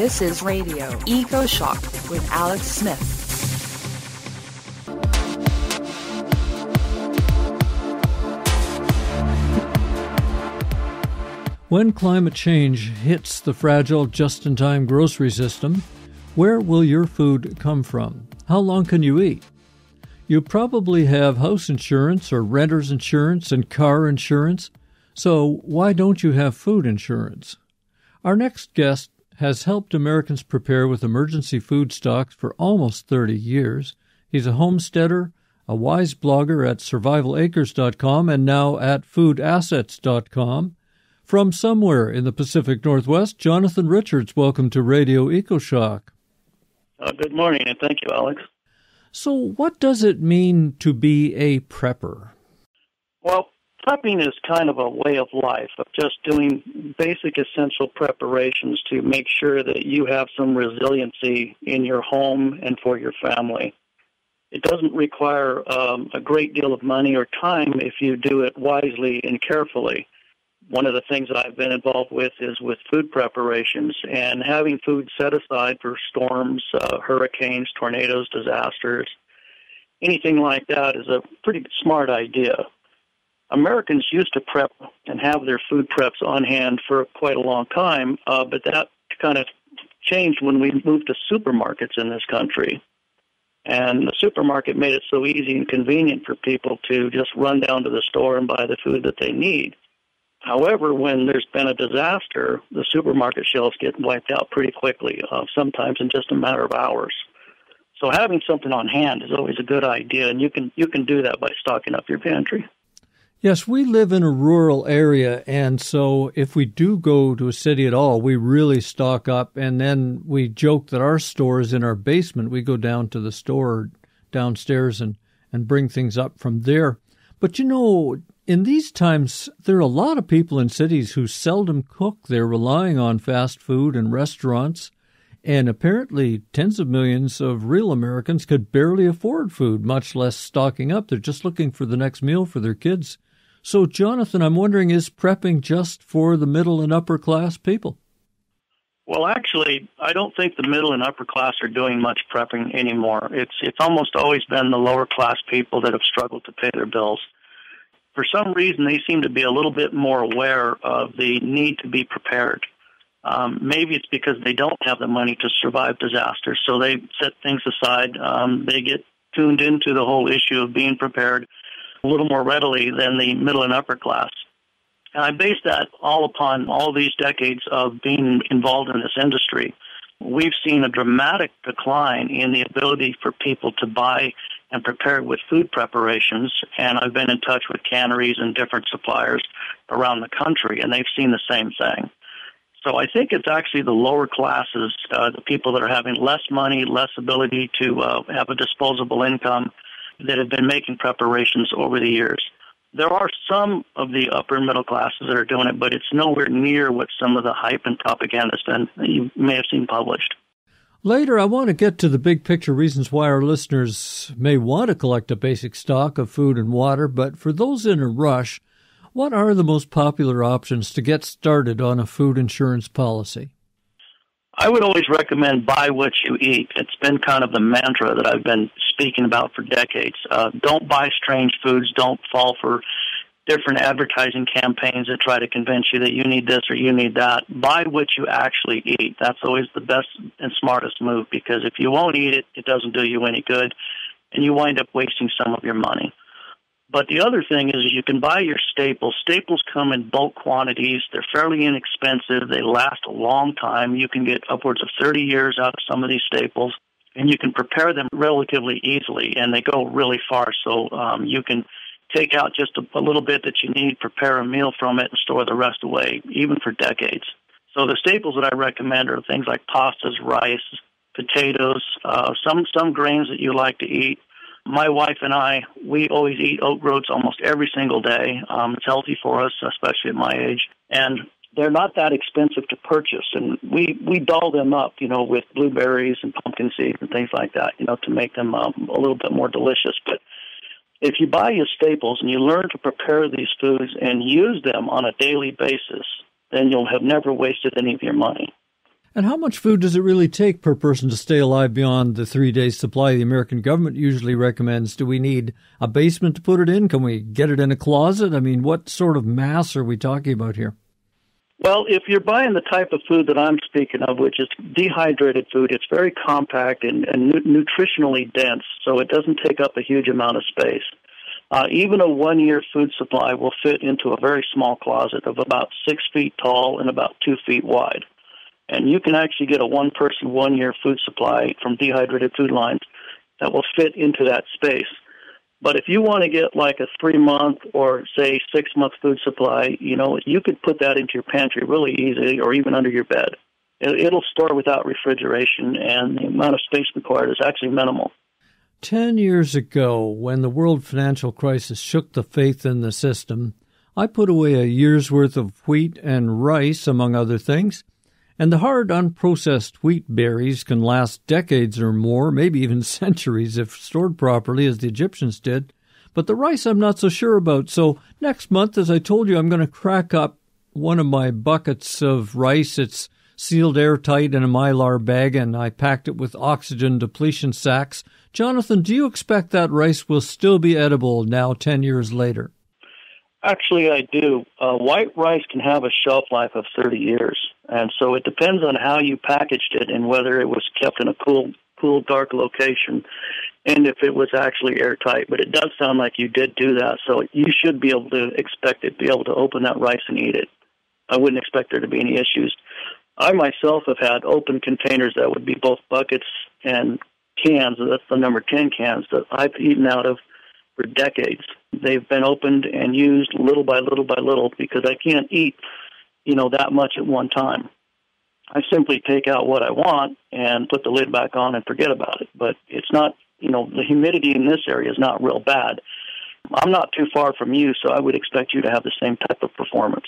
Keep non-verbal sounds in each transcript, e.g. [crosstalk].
This is Radio Eco Shock with Alex Smith. When climate change hits the fragile just in time grocery system, where will your food come from? How long can you eat? You probably have house insurance or renter's insurance and car insurance, so why don't you have food insurance? Our next guest has helped Americans prepare with emergency food stocks for almost 30 years. He's a homesteader, a wise blogger at survivalacres.com and now at foodassets.com. From somewhere in the Pacific Northwest, Jonathan Richards, welcome to Radio EcoShock. Uh, good morning, and thank you, Alex. So, what does it mean to be a prepper? Well, prepping is kind of a way of life of just doing basic essential preparations to make sure that you have some resiliency in your home and for your family. It doesn't require um, a great deal of money or time if you do it wisely and carefully one of the things that I've been involved with is with food preparations and having food set aside for storms, uh, hurricanes, tornadoes, disasters. Anything like that is a pretty smart idea. Americans used to prep and have their food preps on hand for quite a long time, uh, but that kind of changed when we moved to supermarkets in this country. And the supermarket made it so easy and convenient for people to just run down to the store and buy the food that they need. However, when there's been a disaster, the supermarket shelves get wiped out pretty quickly, uh, sometimes in just a matter of hours. So having something on hand is always a good idea, and you can you can do that by stocking up your pantry. Yes, we live in a rural area, and so if we do go to a city at all, we really stock up, and then we joke that our store is in our basement. We go down to the store downstairs and and bring things up from there. But you know, in these times, there are a lot of people in cities who seldom cook. They're relying on fast food and restaurants. And apparently, tens of millions of real Americans could barely afford food, much less stocking up. They're just looking for the next meal for their kids. So, Jonathan, I'm wondering is prepping just for the middle and upper class people? Well, actually, I don't think the middle and upper class are doing much prepping anymore. It's it's almost always been the lower class people that have struggled to pay their bills for some reason, they seem to be a little bit more aware of the need to be prepared. Um, maybe it's because they don't have the money to survive disasters, so they set things aside. Um, they get tuned into the whole issue of being prepared a little more readily than the middle and upper class. And I base that all upon all these decades of being involved in this industry. We've seen a dramatic decline in the ability for people to buy and prepare with food preparations. And I've been in touch with canneries and different suppliers around the country, and they've seen the same thing. So I think it's actually the lower classes, uh, the people that are having less money, less ability to uh, have a disposable income, that have been making preparations over the years. There are some of the upper middle classes that are doing it, but it's nowhere near what some of the hype and propaganda has been you may have seen published. Later, I want to get to the big picture reasons why our listeners may want to collect a basic stock of food and water, but for those in a rush, what are the most popular options to get started on a food insurance policy? I would always recommend buy what you eat. It's been kind of the mantra that I've been speaking about for decades. Uh, don't buy strange foods. Don't fall for different advertising campaigns that try to convince you that you need this or you need that. Buy what you actually eat. That's always the best and smartest move because if you won't eat it, it doesn't do you any good and you wind up wasting some of your money. But the other thing is you can buy your staples. Staples come in bulk quantities. They're fairly inexpensive. They last a long time. You can get upwards of 30 years out of some of these staples and you can prepare them relatively easily and they go really far. So um, you can take out just a, a little bit that you need, prepare a meal from it, and store the rest away, even for decades. So the staples that I recommend are things like pastas, rice, potatoes, uh, some some grains that you like to eat. My wife and I, we always eat oat groats almost every single day. Um, it's healthy for us, especially at my age, and they're not that expensive to purchase. And we we doll them up, you know, with blueberries and pumpkin seeds and things like that, you know, to make them um, a little bit more delicious. But if you buy your staples and you learn to prepare these foods and use them on a daily basis, then you'll have never wasted any of your money. And how much food does it really take per person to stay alive beyond the three days supply the American government usually recommends? Do we need a basement to put it in? Can we get it in a closet? I mean, what sort of mass are we talking about here? Well, if you're buying the type of food that I'm speaking of, which is dehydrated food, it's very compact and, and nu- nutritionally dense, so it doesn't take up a huge amount of space. Uh, even a one year food supply will fit into a very small closet of about six feet tall and about two feet wide and you can actually get a one person, one year food supply from dehydrated food lines that will fit into that space. But if you want to get like a three month or say six month food supply, you know, you could put that into your pantry really easily or even under your bed. It'll store without refrigeration, and the amount of space required is actually minimal. Ten years ago, when the world financial crisis shook the faith in the system, I put away a year's worth of wheat and rice, among other things. And the hard, unprocessed wheat berries can last decades or more, maybe even [laughs] centuries if stored properly, as the Egyptians did. But the rice I'm not so sure about. So next month, as I told you, I'm going to crack up one of my buckets of rice. It's sealed airtight in a mylar bag, and I packed it with oxygen depletion sacks. Jonathan, do you expect that rice will still be edible now, 10 years later? Actually, I do. Uh, white rice can have a shelf life of 30 years, and so it depends on how you packaged it and whether it was kept in a cool, cool, dark location, and if it was actually airtight. But it does sound like you did do that, so you should be able to expect it, be able to open that rice and eat it. I wouldn't expect there to be any issues. I myself have had open containers that would be both buckets and cans. That's the number 10 cans that I've eaten out of for decades. They've been opened and used little by little by little because I can't eat, you know, that much at one time. I simply take out what I want and put the lid back on and forget about it. But it's not, you know, the humidity in this area is not real bad. I'm not too far from you, so I would expect you to have the same type of performance.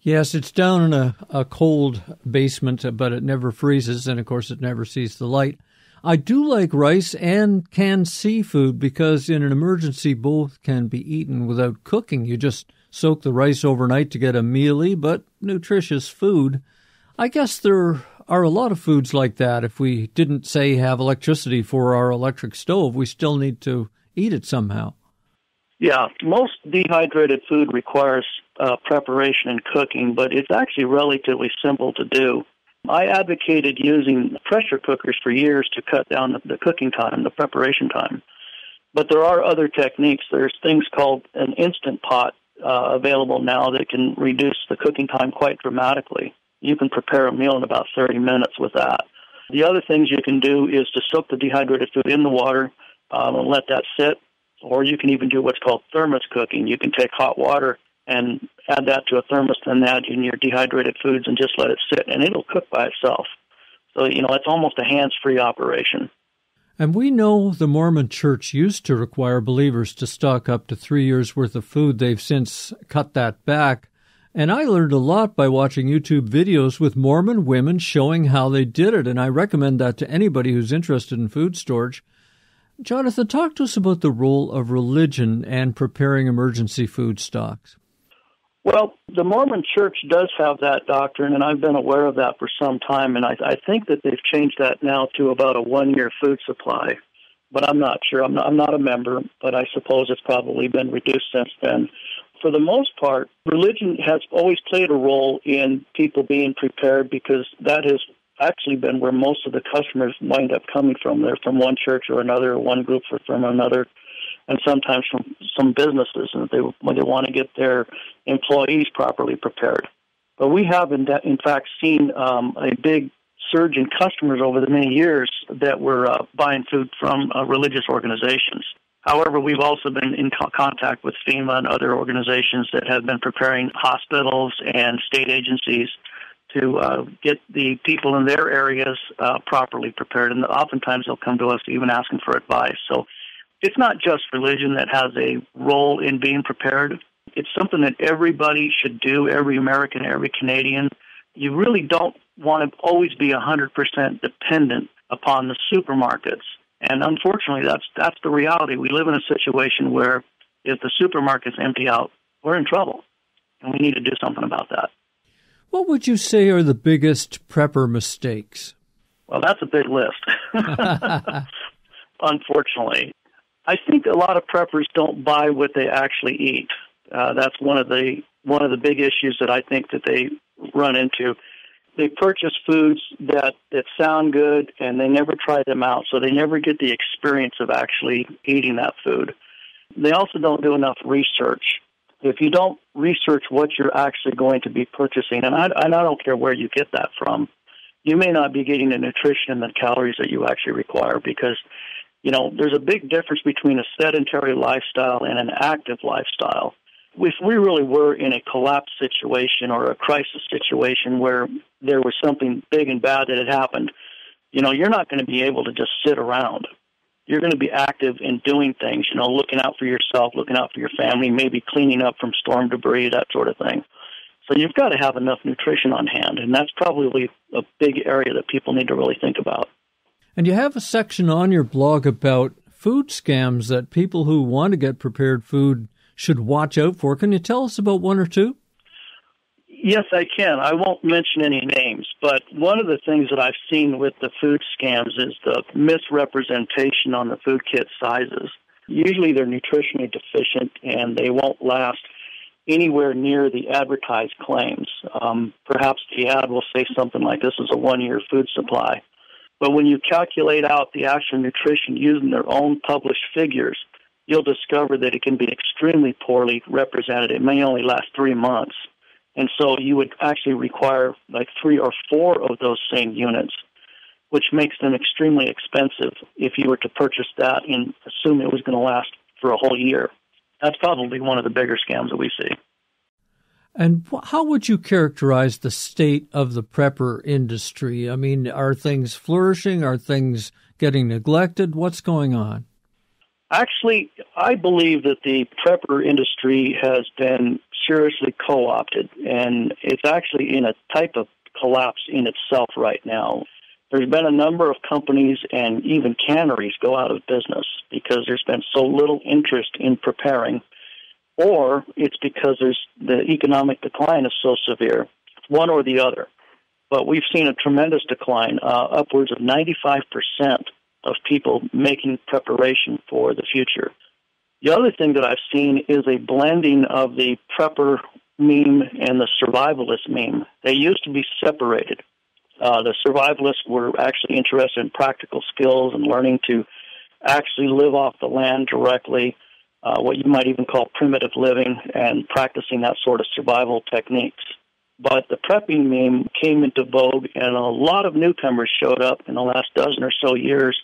Yes, it's down in a, a cold basement, but it never freezes, and of course, it never sees the light. I do like rice and canned seafood because in an emergency both can be eaten without cooking. You just soak the rice overnight to get a mealy but nutritious food. I guess there are a lot of foods like that. If we didn't say have electricity for our electric stove, we still need to eat it somehow. Yeah, most dehydrated food requires uh, preparation and cooking, but it's actually relatively simple to do. I advocated using pressure cookers for years to cut down the, the cooking time, the preparation time. But there are other techniques. There's things called an instant pot uh, available now that can reduce the cooking time quite dramatically. You can prepare a meal in about 30 minutes with that. The other things you can do is to soak the dehydrated food in the water um, and let that sit, or you can even do what's called thermos cooking. You can take hot water and add that to a thermos and add in your dehydrated foods and just let it sit and it'll cook by itself. So, you know, it's almost a hands free operation. And we know the Mormon church used to require believers to stock up to three years worth of food. They've since cut that back. And I learned a lot by watching YouTube videos with Mormon women showing how they did it. And I recommend that to anybody who's interested in food storage. Jonathan, talk to us about the role of religion and preparing emergency food stocks. Well, the Mormon Church does have that doctrine, and I've been aware of that for some time, and I, I think that they've changed that now to about a one-year food supply. But I'm not sure. I'm not, I'm not a member, but I suppose it's probably been reduced since then. For the most part, religion has always played a role in people being prepared because that has actually been where most of the customers wind up coming from. They're from one church or another, or one group or from another and sometimes from some businesses, and they when they want to get their employees properly prepared. But we have, in, de- in fact, seen um, a big surge in customers over the many years that were uh, buying food from uh, religious organizations. However, we've also been in co- contact with FEMA and other organizations that have been preparing hospitals and state agencies to uh, get the people in their areas uh, properly prepared. And oftentimes they'll come to us even asking for advice. So it's not just religion that has a role in being prepared. It's something that everybody should do, every American, every Canadian. You really don't want to always be 100% dependent upon the supermarkets. And unfortunately, that's that's the reality. We live in a situation where if the supermarkets empty out, we're in trouble, and we need to do something about that. What would you say are the biggest prepper mistakes? Well, that's a big list. [laughs] [laughs] Unfortunately, I think a lot of preppers don't buy what they actually eat. Uh, that's one of the one of the big issues that I think that they run into. They purchase foods that that sound good and they never try them out, so they never get the experience of actually eating that food. They also don't do enough research. If you don't research what you're actually going to be purchasing, and I, and I don't care where you get that from, you may not be getting the nutrition and the calories that you actually require because you know, there's a big difference between a sedentary lifestyle and an active lifestyle. If we really were in a collapse situation or a crisis situation where there was something big and bad that had happened, you know, you're not going to be able to just sit around. You're going to be active in doing things, you know, looking out for yourself, looking out for your family, maybe cleaning up from storm debris, that sort of thing. So you've got to have enough nutrition on hand, and that's probably a big area that people need to really think about. And you have a section on your blog about food scams that people who want to get prepared food should watch out for. Can you tell us about one or two? Yes, I can. I won't mention any names, but one of the things that I've seen with the food scams is the misrepresentation on the food kit sizes. Usually they're nutritionally deficient and they won't last anywhere near the advertised claims. Um, perhaps the ad will say something like this is a one year food supply. But when you calculate out the actual nutrition using their own published figures, you'll discover that it can be extremely poorly represented. It may only last three months. And so you would actually require like three or four of those same units, which makes them extremely expensive if you were to purchase that and assume it was going to last for a whole year. That's probably one of the bigger scams that we see. And how would you characterize the state of the prepper industry? I mean, are things flourishing? Are things getting neglected? What's going on? Actually, I believe that the prepper industry has been seriously co opted, and it's actually in a type of collapse in itself right now. There's been a number of companies and even canneries go out of business because there's been so little interest in preparing or it's because there's the economic decline is so severe. One or the other. But we've seen a tremendous decline, uh, upwards of 95% of people making preparation for the future. The other thing that I've seen is a blending of the prepper meme and the survivalist meme. They used to be separated. Uh, the survivalists were actually interested in practical skills and learning to actually live off the land directly uh, what you might even call primitive living and practicing that sort of survival techniques. But the prepping meme came into vogue, and a lot of newcomers showed up in the last dozen or so years.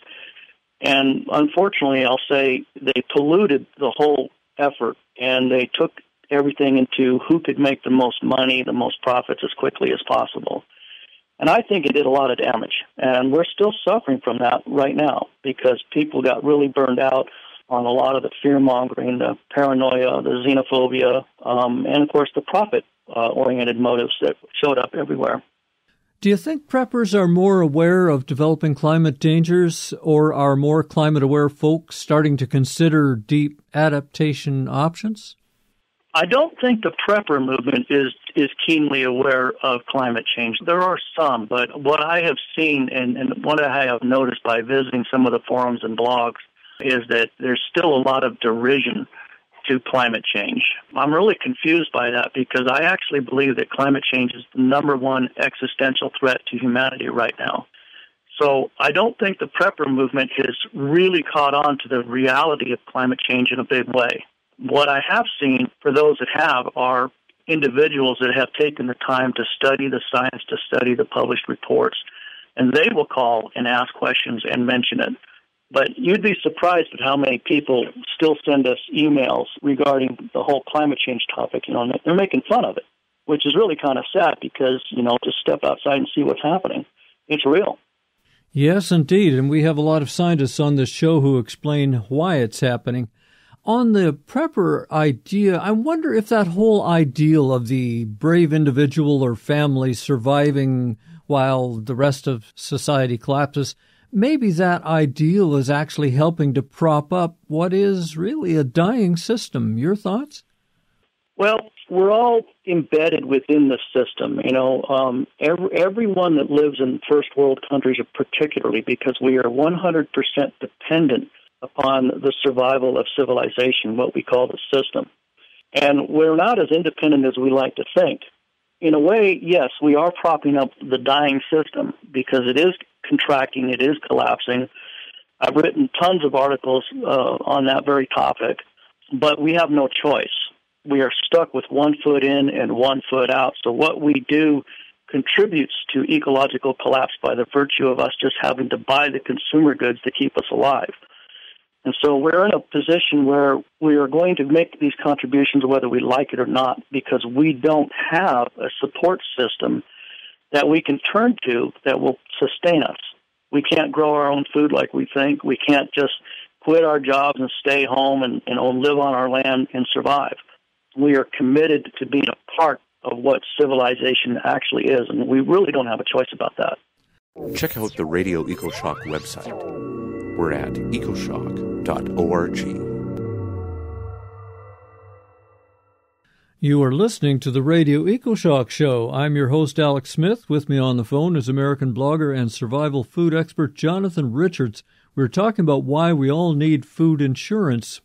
And unfortunately, I'll say they polluted the whole effort, and they took everything into who could make the most money, the most profits as quickly as possible. And I think it did a lot of damage. And we're still suffering from that right now because people got really burned out on a lot of the fear mongering, the paranoia, the xenophobia, um, and of course the profit uh, oriented motives that showed up everywhere. Do you think preppers are more aware of developing climate dangers, or are more climate aware folks starting to consider deep adaptation options? I don't think the prepper movement is is keenly aware of climate change. There are some, but what I have seen and, and what I have noticed by visiting some of the forums and blogs is that there's still a lot of derision to climate change. I'm really confused by that because I actually believe that climate change is the number one existential threat to humanity right now. So I don't think the prepper movement has really caught on to the reality of climate change in a big way. What I have seen for those that have are individuals that have taken the time to study the science, to study the published reports, and they will call and ask questions and mention it. But you'd be surprised at how many people still send us emails regarding the whole climate change topic. You know, and they're making fun of it, which is really kind of sad because you know, just step outside and see what's happening. It's real. Yes, indeed, and we have a lot of scientists on this show who explain why it's happening. On the prepper idea, I wonder if that whole ideal of the brave individual or family surviving while the rest of society collapses maybe that ideal is actually helping to prop up what is really a dying system. Your thoughts? Well, we're all embedded within the system. You know, um, every, everyone that lives in first world countries, particularly because we are 100% dependent upon the survival of civilization, what we call the system. And we're not as independent as we like to think. In a way, yes, we are propping up the dying system because it is contracting, it is collapsing. I've written tons of articles uh, on that very topic, but we have no choice we are stuck with one foot in and one foot out. So what we do contributes to ecological collapse by the virtue of us just having to buy the consumer goods to keep us alive. And so we're in a position where we are going to make these contributions whether we like it or not because we don't have a support system that we can turn to that will sustain us. We can't grow our own food like we think. We can't just quit our jobs and stay home and, and live on our land and survive we are committed to being a part of what civilization actually is, and we really don't have a choice about that. Check out the Radio EcoShock website. We're at ecoshock.org. You are listening to the Radio EcoShock Show. I'm your host, Alex Smith. With me on the phone is American blogger and survival food expert Jonathan Richards. We're talking about why we all need food insurance.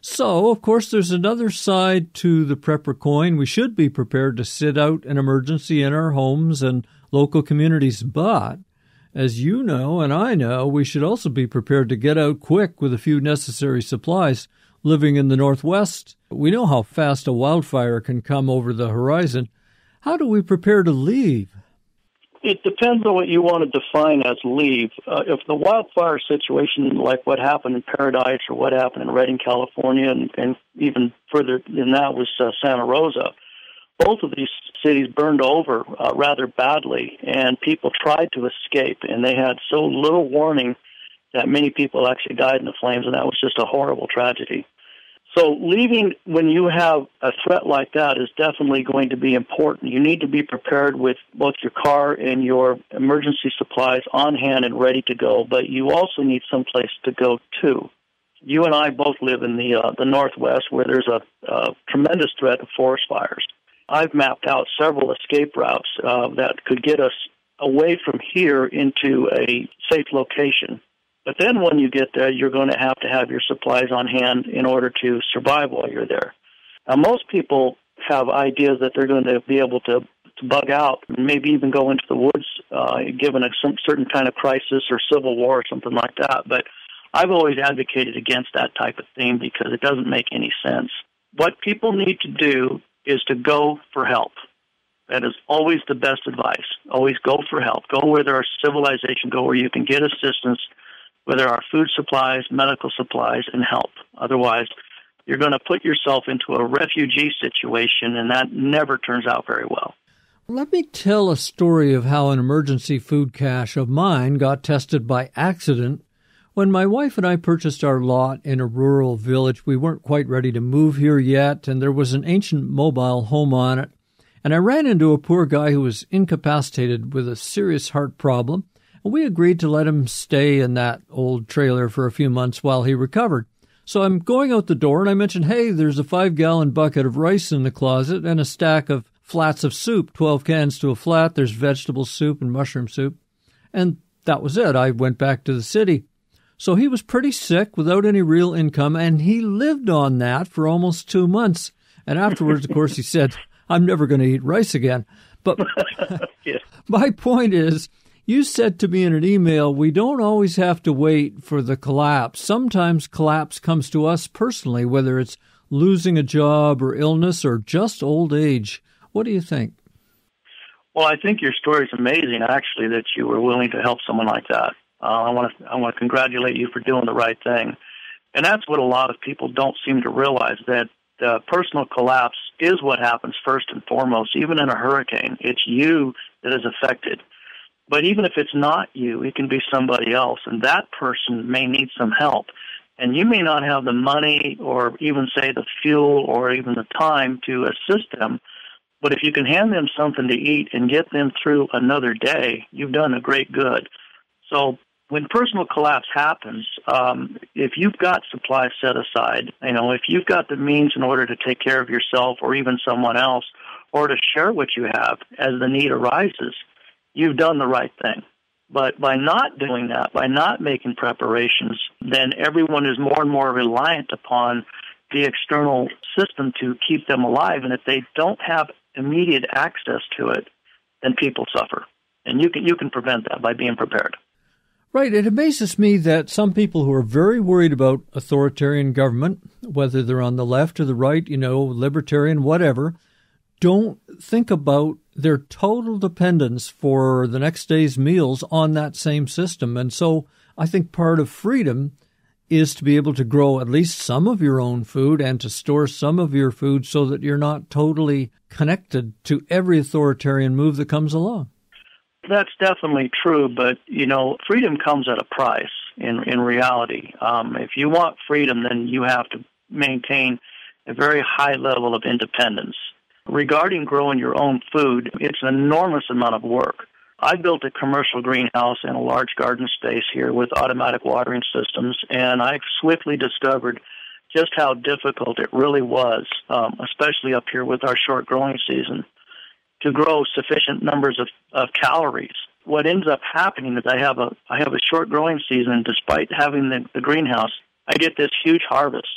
So, of course, there's another side to the prepper coin. We should be prepared to sit out an emergency in our homes and local communities, but as you know and I know, we should also be prepared to get out quick with a few necessary supplies. Living in the Northwest, we know how fast a wildfire can come over the horizon. How do we prepare to leave? It depends on what you want to define as leave. Uh, if the wildfire situation, like what happened in Paradise or what happened in Redding, California, and, and even further than that was uh, Santa Rosa, both of these cities burned over uh, rather badly, and people tried to escape, and they had so little warning that many people actually died in the flames, and that was just a horrible tragedy. So leaving when you have a threat like that is definitely going to be important. You need to be prepared with both your car and your emergency supplies on hand and ready to go, but you also need some place to go to. You and I both live in the uh, the Northwest where there's a, a tremendous threat of forest fires. I've mapped out several escape routes uh, that could get us away from here into a safe location. But then when you get there, you're going to have to have your supplies on hand in order to survive while you're there. Now, most people have ideas that they're going to be able to, to bug out, and maybe even go into the woods, uh, given a some certain kind of crisis or civil war or something like that. But I've always advocated against that type of thing because it doesn't make any sense. What people need to do is to go for help. That is always the best advice. Always go for help. Go where there are civilization. Go where you can get assistance where there are food supplies, medical supplies, and help. Otherwise, you're going to put yourself into a refugee situation, and that never turns out very well. Let me tell a story of how an emergency food cache of mine got tested by accident. When my wife and I purchased our lot in a rural village, we weren't quite ready to move here yet, and there was an ancient mobile home on it. And I ran into a poor guy who was incapacitated with a serious heart problem we agreed to let him stay in that old trailer for a few months while he recovered. So I'm going out the door and I mentioned, hey, there's a five gallon bucket of rice in the closet and a stack of flats of soup, 12 cans to a flat. There's vegetable soup and mushroom soup. And that was it. I went back to the city. So he was pretty sick without any real income and he lived on that for almost two months. And afterwards, of course, he said, I'm never going to eat rice again. But [laughs] yeah. [laughs] my point is, you said to me in an email, we don't always have to wait for the collapse. Sometimes collapse comes to us personally, whether it's losing a job or illness or just old age. What do you think? Well, I think your story is amazing, actually, that you were willing to help someone like that. Uh, I want to I want to congratulate you for doing the right thing, and that's what a lot of people don't seem to realize that uh, personal collapse is what happens first and foremost. Even in a hurricane, it's you that is affected. But even if it's not you, it can be somebody else, and that person may need some help. And you may not have the money or even say the fuel or even the time to assist them. But if you can hand them something to eat and get them through another day, you've done a great good. So when personal collapse happens, um, if you've got supplies set aside, you know, if you've got the means in order to take care of yourself or even someone else, or to share what you have as the need arises, you've done the right thing. But by not doing that, by not making preparations, then everyone is more and more reliant upon the external system to keep them alive. And if they don't have immediate access to it, then people suffer. And you can you can prevent that by being prepared. Right. It amazes me that some people who are very worried about authoritarian government, whether they're on the left or the right, you know, libertarian, whatever, don't think about their total dependence for the next day's meals on that same system. And so I think part of freedom is to be able to grow at least some of your own food and to store some of your food so that you're not totally connected to every authoritarian move that comes along. That's definitely true, but you know, freedom comes at a price. In in reality, um, if you want freedom, then you have to maintain a very high level of independence. Regarding growing your own food, it's an enormous amount of work. I built a commercial greenhouse in a large garden space here with automatic watering systems, and I swiftly discovered just how difficult it really was, um, especially up here with our short growing season to grow sufficient numbers of, of calories. What ends up happening is I have a I have a short growing season despite having the, the greenhouse. I get this huge harvest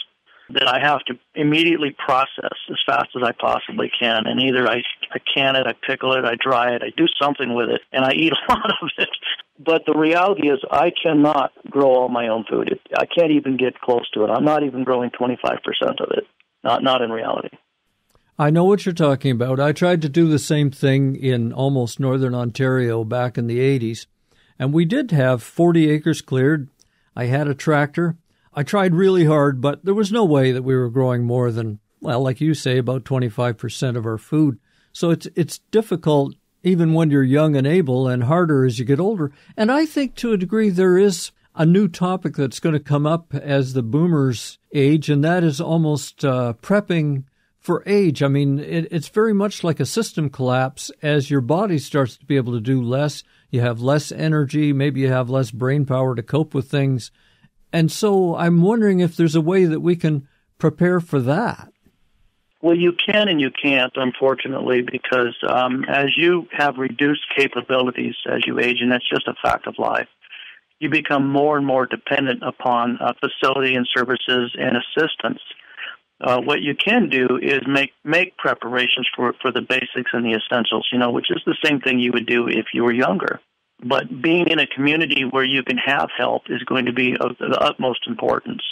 that I have to immediately process as fast as I possibly can. And either I, I can it, I pickle it, I dry it, I do something with it, and I eat a [laughs] lot of it. But the reality is, I cannot grow all my own food. It, I can't even get close to it. I'm not even growing 25% of it. Not, not in reality. I know what you're talking about. I tried to do the same thing in almost northern Ontario back in the 80s, and we did have 40 acres cleared. I had a tractor. I tried really hard, but there was no way that we were growing more than, well, like you say, about 25% of our food. So it's it's difficult even when you're young and able and harder as you get older. And I think to a degree there is a new topic that's going to come up as the boomers age, and that is almost uh, prepping for age. I mean, it, it's very much like a system collapse as your body starts to be able to do less. You have less energy, maybe you have less brain power to cope with things. And so I'm wondering if there's a way that we can prepare for that. Well, you can and you can't, unfortunately, because um, as you have reduced capabilities as you age, and that's just a fact of life, you become more and more dependent upon uh, facility and services and assistance uh, what you can do is make make preparations for for the basics and the essentials. You know, which is the same thing you would do if you were younger. But being in a community where you can have help is going to be of the utmost importance.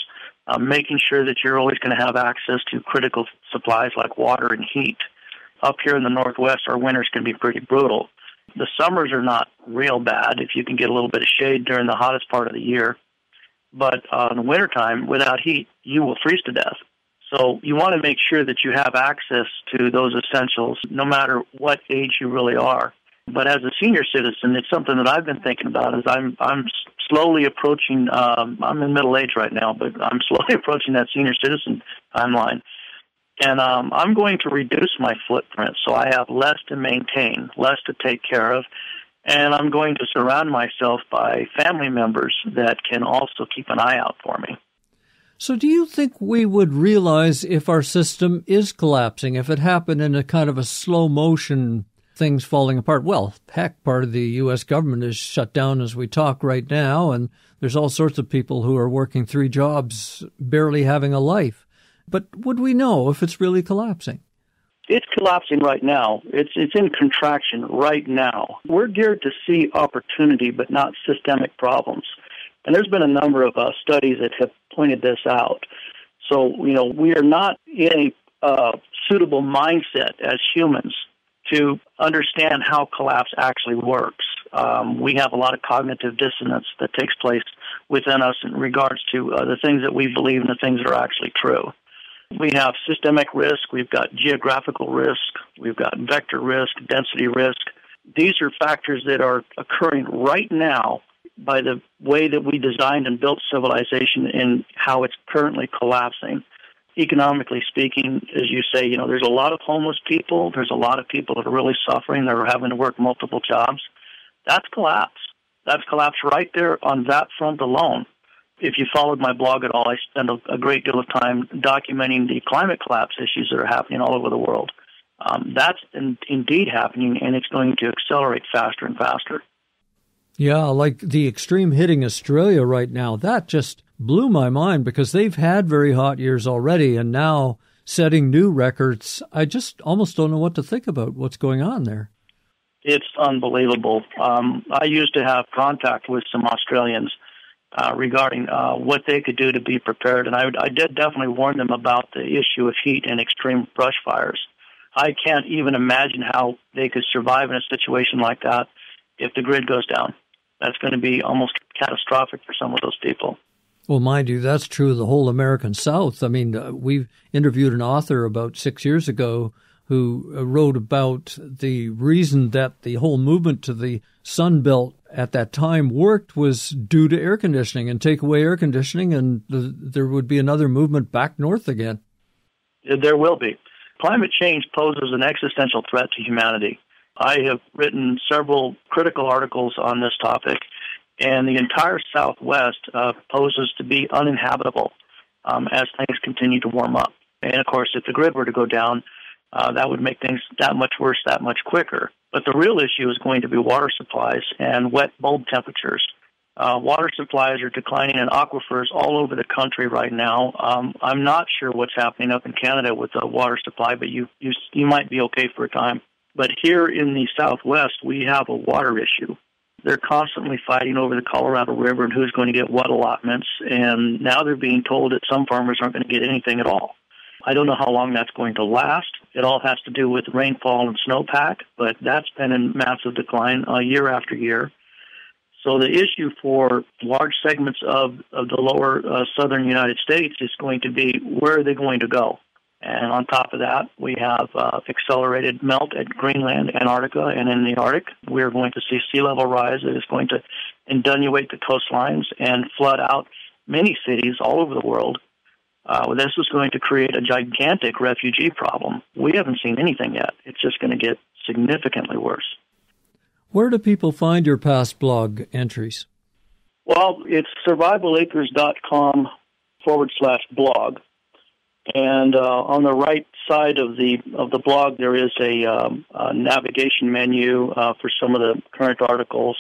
Uh, making sure that you're always going to have access to critical supplies like water and heat. Up here in the Northwest, our winters can be pretty brutal. The summers are not real bad if you can get a little bit of shade during the hottest part of the year. But uh, in the wintertime, without heat, you will freeze to death. So you want to make sure that you have access to those essentials no matter what age you really are. But as a senior citizen, it's something that I've been thinking about as I'm I'm slowly approaching um I'm in middle age right now, but I'm [laughs] slowly approaching that senior citizen timeline. And um I'm going to reduce my footprint so I have less to maintain, less to take care of, and I'm going to surround myself by family members that can also keep an eye out for me. So, do you think we would realize if our system is collapsing, if it happened in a kind of a slow motion, things falling apart? Well, heck, part of the U.S. government is shut down as we talk right now, and there's all sorts of people who are working three jobs, barely having a life. But would we know if it's really collapsing? It's collapsing right now. It's it's in contraction right now. We're geared to see opportunity, but not systemic problems. And there's been a number of uh, studies that have pointed this out. So, you know, we are not in a uh, suitable mindset as humans to understand how collapse actually works. Um, we have a lot of cognitive dissonance that takes place within us in regards to uh, the things that we believe and the things that are actually true. We have systemic risk, we've got geographical risk, we've got vector risk, density risk. These are factors that are occurring right now by the way that we designed and built civilization and how it's currently collapsing. Economically speaking, as you say, you know, there's a lot of homeless people. There's a lot of people that are really suffering. They're having to work multiple jobs. That's collapse. That's collapse right there on that front alone. If you followed my blog at all, I spend a, a great deal of time documenting the climate collapse issues that are happening all over the world. Um, that's in, indeed happening, and it's going to accelerate faster and faster. Yeah, like the extreme hitting Australia right now, that just blew my mind because they've had very hot years already and now setting new records. I just almost don't know what to think about what's going on there. It's unbelievable. Um, I used to have contact with some Australians uh, regarding uh, what they could do to be prepared, and I, I did definitely warn them about the issue of heat and extreme brush fires. I can't even imagine how they could survive in a situation like that if the grid goes down. That's going to be almost catastrophic for some of those people. Well, mind you, that's true of the whole American South. I mean, uh, we interviewed an author about six years ago who uh, wrote about the reason that the whole movement to the Sun Belt at that time worked was due to air conditioning and take away air conditioning, and the, there would be another movement back north again. There will be. Climate change poses an existential threat to humanity. I have written several critical articles on this topic, and the entire Southwest uh, poses to be uninhabitable um, as things continue to warm up. And of course, if the grid were to go down, uh, that would make things that much worse that much quicker. But the real issue is going to be water supplies and wet bulb temperatures. Uh, water supplies are declining in aquifers all over the country right now. Um, I'm not sure what's happening up in Canada with the water supply, but you you you might be okay for a time. But here in the Southwest, we have a water issue. They're constantly fighting over the Colorado River and who's going to get what allotments. And now they're being told that some farmers aren't going to get anything at all. I don't know how long that's going to last. It all has to do with rainfall and snowpack, but that's been in massive decline uh, year after year. So the issue for large segments of, of the lower uh, southern United States is going to be where are they going to go? And on top of that, we have uh, accelerated melt at Greenland, Antarctica, and in the Arctic. We're going to see sea level rise that is going to inundate the coastlines and flood out many cities all over the world. Uh, this is going to create a gigantic refugee problem. We haven't seen anything yet. It's just going to get significantly worse. Where do people find your past blog entries? Well, it's survivalacres.com forward slash blog. And uh, on the right side of the of the blog, there is a, um, a navigation menu uh, for some of the current articles.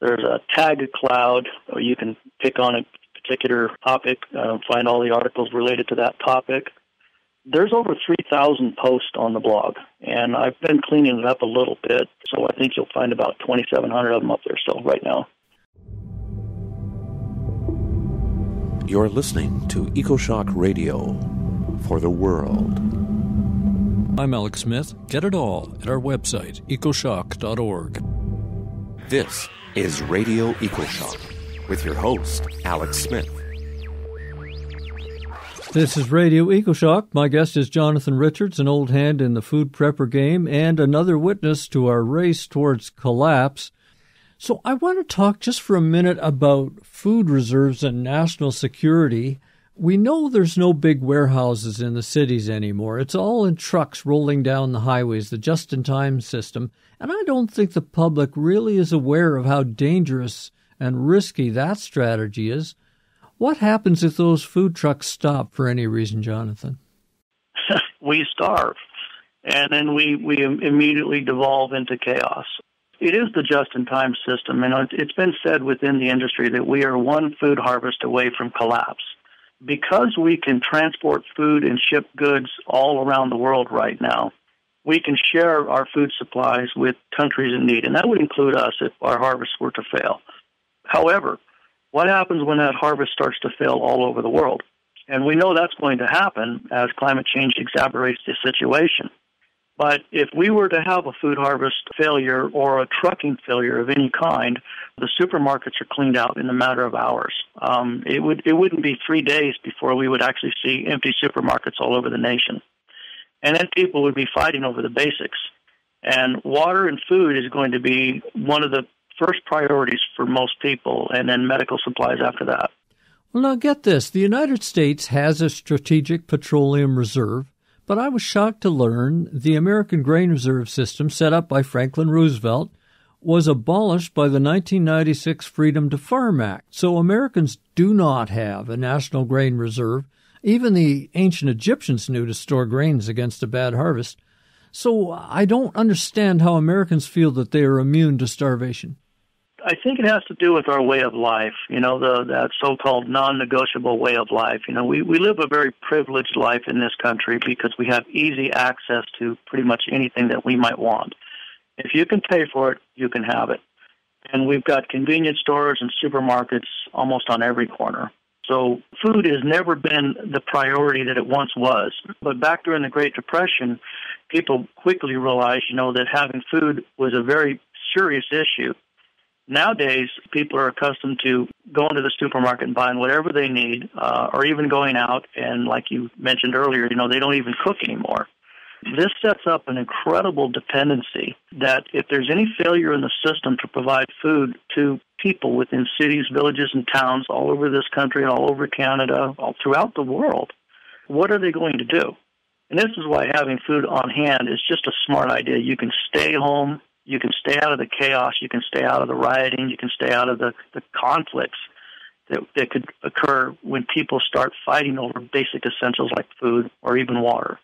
There's a tag cloud, or you can pick on a particular topic, uh, find all the articles related to that topic. There's over 3,000 posts on the blog, and I've been cleaning it up a little bit, so I think you'll find about 2,700 of them up there still right now. You're listening to EcoShock Radio for the world. I'm Alex Smith. Get it all at our website, ecoshock.org. This is Radio EcoShock with your host, Alex Smith. This is Radio EcoShock. My guest is Jonathan Richards, an old hand in the food prepper game and another witness to our race towards collapse. So I want to talk just for a minute about food reserves and national security. We know there's no big warehouses in the cities anymore. It's all in trucks rolling down the highways, the just in time system. And I don't think the public really is aware of how dangerous and risky that strategy is. What happens if those food trucks stop for any reason, Jonathan? [laughs] we starve. And then we, we immediately devolve into chaos. It is the just in time system. And it's been said within the industry that we are one food harvest away from collapse because we can transport food and ship goods all around the world right now, we can share our food supplies with countries in need, and that would include us if our harvest were to fail. However, what happens when that harvest starts to fail all over the world? And we know that's going to happen as climate change exacerbates the situation. But if we were to have a food harvest failure or a trucking failure of any kind, the supermarkets are cleaned out in a matter of hours. Um, it would it wouldn't be three days before we would actually see empty supermarkets all over the nation, and then people would be fighting over the basics. And water and food is going to be one of the first priorities for most people, and then medical supplies after that. Well, now get this: the United States has a strategic petroleum reserve but I was shocked to learn the American Grain Reserve System set up by Franklin Roosevelt was abolished by the 1996 Freedom to Farm Act. So Americans do not have a national grain reserve. Even the ancient Egyptians knew to store grains against a bad harvest. So I don't understand how Americans feel that they are immune to starvation. I think it has to do with our way of life, you know, the that so-called non-negotiable way of life. You know, we we live a very privileged life in this country because we have easy access to pretty much anything that we might want. If you can pay for it, you can have it. And we've got convenience stores and supermarkets almost on every corner. So food has never been the priority that it once was. But back during the Great Depression, people quickly realized, you know, that having food was a very serious issue. Nowadays, people are accustomed to going to the supermarket and buying whatever they need, uh, or even going out and, like you mentioned earlier, you know, they don't even cook anymore. This sets up an incredible dependency that if there's any failure in the system to provide food to people within cities, villages, and towns all over this country, all over Canada, all throughout the world, what are they going to do? And this is why having food on hand is just a smart idea. You can stay home, you can stay out of the chaos, you can stay out of the rioting, you can stay out of the, the conflicts that, that could occur when people start fighting over basic essentials like food or even water.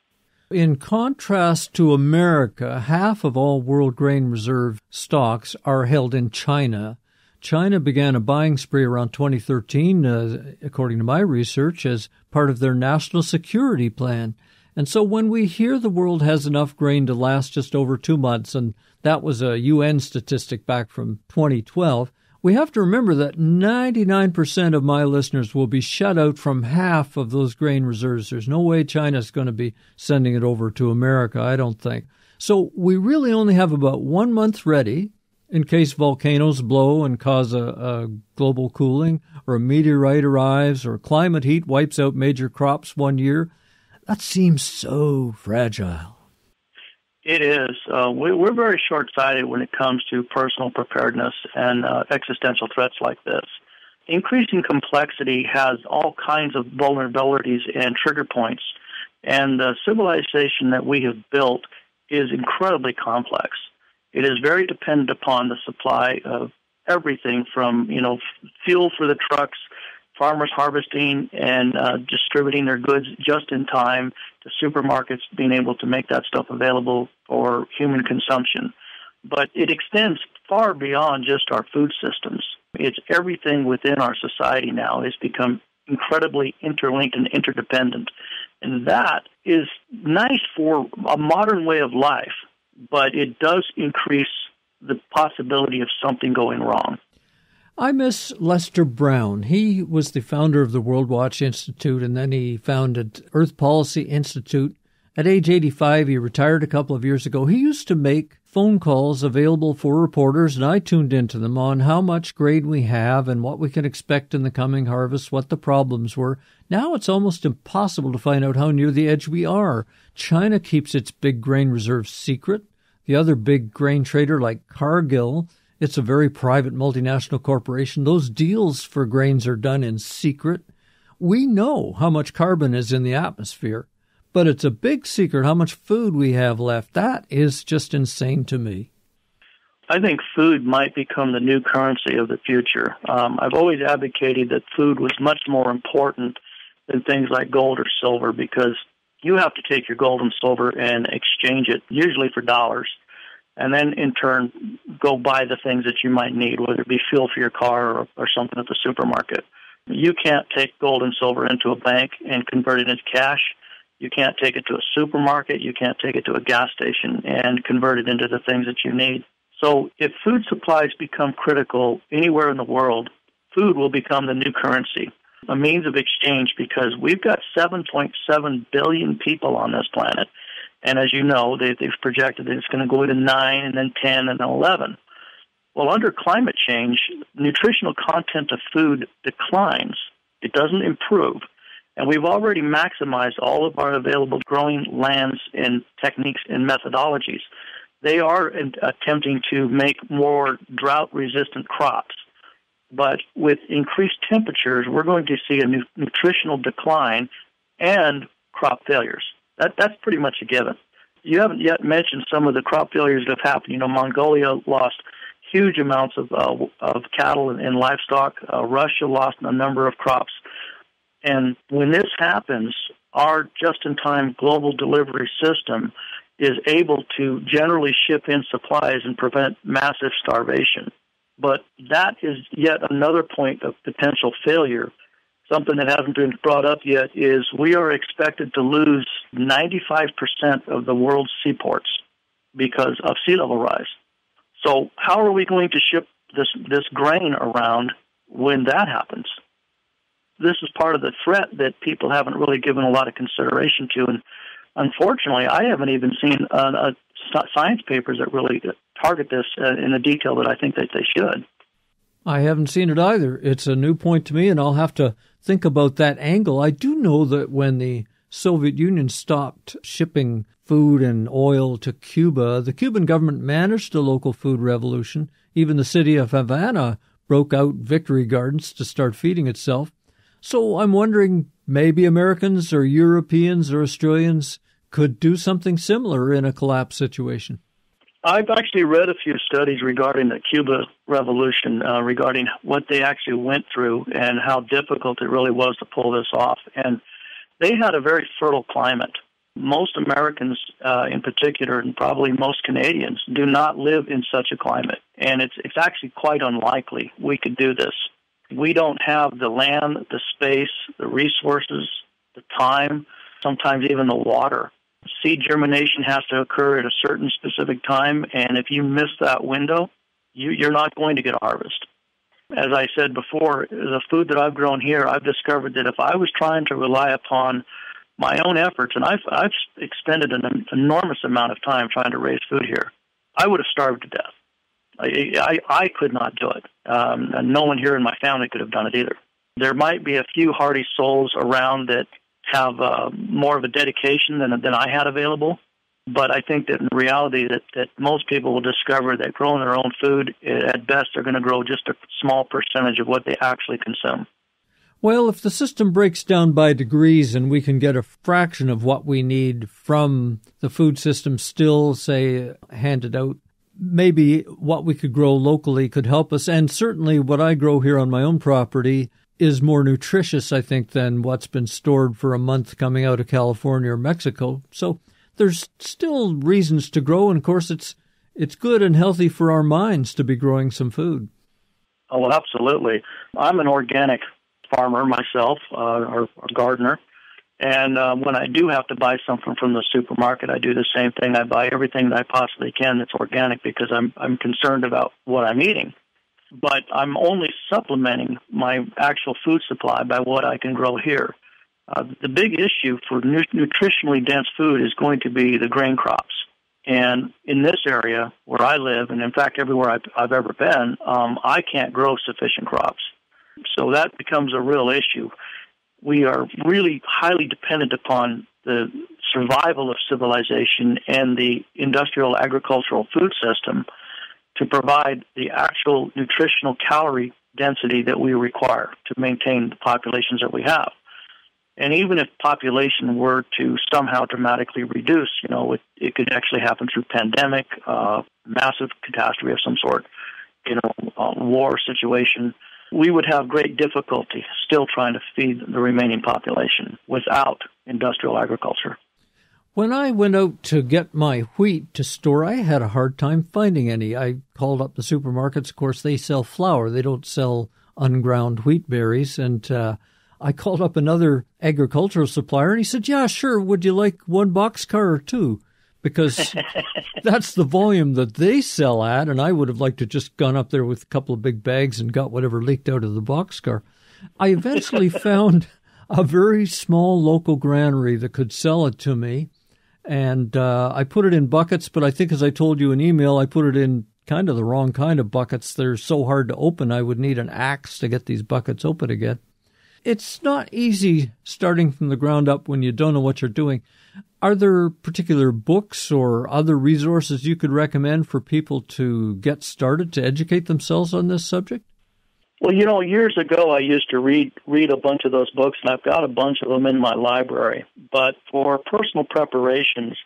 In contrast to America, half of all world grain reserve stocks are held in China. China began a buying spree around 2013, uh, according to my research, as part of their national security plan. And so when we hear the world has enough grain to last just over two months, and that was a UN statistic back from 2012, we have to remember that 99% of my listeners will be shut out from half of those grain reserves. There's no way China's going to be sending it over to America, I don't think. So we really only have about one month ready in case volcanoes blow and cause a, a global cooling, or a meteorite arrives, or climate heat wipes out major crops one year. That seems so fragile. It is. Uh, we, are very short sighted when it comes to personal preparedness and uh, existential threats like this. Increasing complexity has all kinds of vulnerabilities and trigger points, and the civilization that we have built is incredibly complex. It is very dependent upon the supply of everything from, you know, fuel for the trucks farmers harvesting and uh, distributing their goods just in time to supermarkets being able to make that stuff available for human consumption. But it extends far beyond just our food systems. It's everything within our society now has become incredibly interlinked and interdependent. And that is nice for a modern way of life, but it does increase the possibility of something going wrong. I miss Lester Brown. He was the founder of the Worldwatch Institute and then he founded Earth Policy Institute. At age 85, he retired a couple of years ago. He used to make phone calls available for reporters, and I tuned into them on how much grain we have and what we can expect in the coming harvest, what the problems were. Now it's almost impossible to find out how near the edge we are. China keeps its big grain reserves secret. The other big grain trader, like Cargill, it's a very private multinational corporation. Those deals for grains are done in secret. We know how much carbon is in the atmosphere, but it's a big secret how much food we have left. That is just insane to me. I think food might become the new currency of the future. Um, I've always advocated that food was much more important than things like gold or silver because you have to take your gold and silver and exchange it, usually for dollars and then in turn go buy the things that you might need, whether it be fuel for your car or, or something at the supermarket. You can't take gold and silver into a bank and convert it into cash. You can't take it to a supermarket. You can't take it to a gas station and convert it into the things that you need. So if food supplies become critical anywhere in the world, food will become the new currency, a means of exchange because we've got 7.7 billion people on this planet and as you know, they, they've projected that it's going to go to 9 and then 10 and then 11. Well, under climate change, nutritional content of food declines. It doesn't improve. And we've already maximized all of our available growing lands and techniques and methodologies. They are attempting to make more drought resistant crops. But with increased temperatures, we're going to see a nu- nutritional decline and crop failures. That that's pretty much a given. You haven't yet mentioned some of the crop failures that have happened. You know, Mongolia lost huge amounts of uh, of cattle and, and livestock. Uh, Russia lost a number of crops, and when this happens, our just-in-time global delivery system is able to generally ship in supplies and prevent massive starvation. But that is yet another point of potential failure. Something that hasn't been brought up yet is we are expected to lose 95% of the world's seaports because of sea level rise. So how are we going to ship this this grain around when that happens? This is part of the threat that people haven't really given a lot of consideration to, and unfortunately, I haven't even seen uh, uh, science papers that really target this uh, in the detail that I think that they should. I haven't seen it either. It's a new point to me, and I'll have to think about that angle. I do know that when the Soviet Union stopped shipping food and oil to Cuba, the Cuban government managed a local food revolution. Even the city of Havana broke out victory gardens to start feeding itself. So I'm wondering maybe Americans or Europeans or Australians could do something similar in a collapse situation. I've actually read a few studies regarding the Cuba Revolution, uh, regarding what they actually went through and how difficult it really was to pull this off. And they had a very fertile climate. Most Americans, uh, in particular, and probably most Canadians, do not live in such a climate, and it's it's actually quite unlikely we could do this. We don't have the land, the space, the resources, the time, sometimes even the water. Seed germination has to occur at a certain specific time, and if you miss that window, you, you're not going to get a harvest as I said before, the food that I've grown here, I've discovered that if I was trying to rely upon my own efforts, and I've I've expended an enormous amount of time trying to raise food here, I would have starved to death. I I, I could not do it, um, and no one here in my family could have done it either. There might be a few hardy souls around that have uh, more of a dedication than than I had available, but I think that in reality, that, that most people will discover that growing their own food, eh, at best, they're going to grow just a small percentage of what they actually consume. Well, if the system breaks down by degrees and we can get a fraction of what we need from the food system still, say, handed out, maybe what we could grow locally could help us. And certainly what I grow here on my own property is more nutritious, I think, than what's been stored for a month coming out of California or Mexico. So there's still reasons to grow, and of course, it's it's good and healthy for our minds to be growing some food. Oh, absolutely. I'm an organic farmer myself, uh, or, or gardener, and uh, when I do have to buy something from the supermarket, I do the same thing. I buy everything that I possibly can that's organic because I'm I'm concerned about what I'm eating. But I'm only supplementing my actual food supply by what I can grow here. Uh, the big issue for nu- nutritionally dense food is going to be the grain crops. And in this area where I live, and in fact everywhere I've, I've ever been, um, I can't grow sufficient crops. So that becomes a real issue. We are really highly dependent upon the survival of civilization and the industrial agricultural food system to provide the actual nutritional calorie density that we require to maintain the populations that we have. And even if population were to somehow dramatically reduce, you know, it, it could actually happen through pandemic, uh, massive catastrophe of some sort, you know, uh, war situation. We would have great difficulty still trying to feed the remaining population without industrial agriculture. When I went out to get my wheat to store, I had a hard time finding any. I called up the supermarkets. Of course, they sell flour; they don't sell unground wheat berries, and uh, I called up another agricultural supplier and he said, Yeah, sure. Would you like one boxcar or two? Because [laughs] that's the volume that they sell at. And I would have liked to just gone up there with a couple of big bags and got whatever leaked out of the boxcar. I eventually [laughs] found a very small local granary that could sell it to me. And uh, I put it in buckets, but I think, as I told you in email, I put it in kind of the wrong kind of buckets. They're so hard to open, I would need an axe to get these buckets open again it's not easy starting from the ground up when you don't know what you're doing. Are there particular books or other resources you could recommend for people to get started to educate themselves on this subject? Well, you know, years ago I used to read read a bunch of those books, and I've got a bunch of them in my library. But for personal preparations,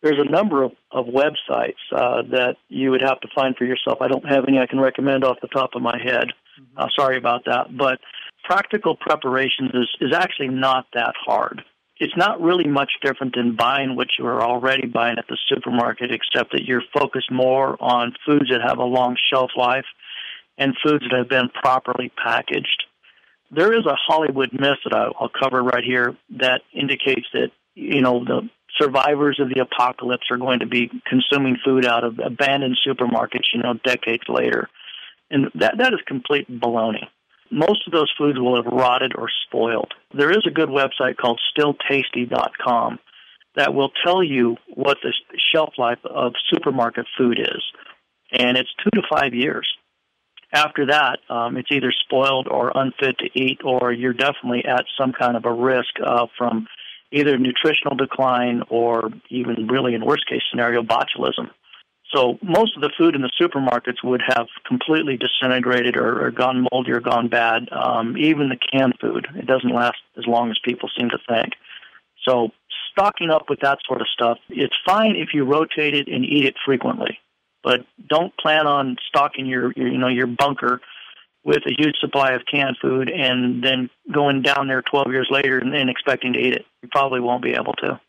there's a number of, of websites uh, that you would have to find for yourself. I don't have any I can recommend off the top of my head. Mm-hmm. Uh, sorry about that. But practical preparations is, is actually not that hard. It's not really much different than buying what you are already buying at the supermarket, except that you're focused more on foods that have a long shelf life and foods that have been properly packaged. There is a Hollywood myth that I'll cover right here that indicates that, you know, the survivors of the apocalypse are going to be consuming food out of abandoned supermarkets, you know, decades later. And that, that is complete baloney. Most of those foods will have rotted or spoiled. There is a good website called stilltasty.com that will tell you what the shelf life of supermarket food is. And it's two to five years. After that, um, it's either spoiled or unfit to eat, or you're definitely at some kind of a risk uh, from either nutritional decline or even really in worst case scenario botulism. So most of the food in the supermarkets would have completely disintegrated or, or gone moldy or gone bad. Um, even the canned food, it doesn't last as long as people seem to think. So stocking up with that sort of stuff, it's fine if you rotate it and eat it frequently, but don't plan on stocking your, your you know your bunker with a huge supply of canned food and then going down there 12 years later and, then expecting to eat it. You probably won't be able to.